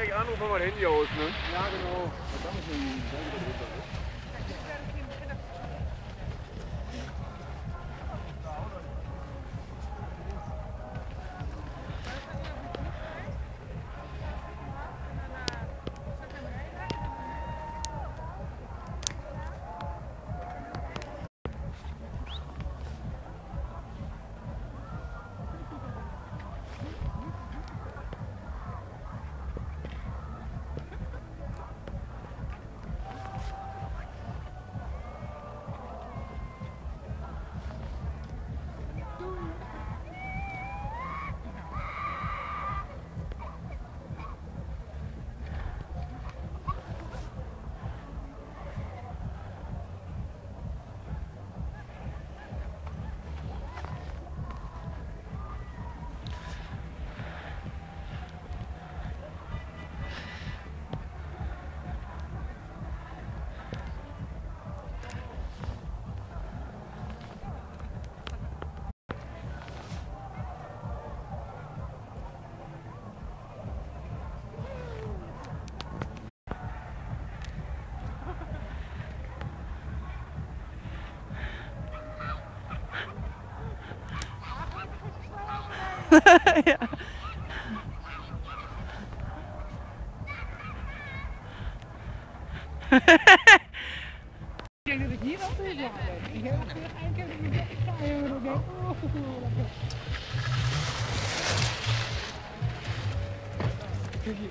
gleich anrufen, mein Handy aus, ne? Ja, genau. Was haben wir denn? ja. Ik denk dat ik hier altijd ben. Ik heb het weer keer in de en dan denk ik, oeh, lekker. Kijk hier.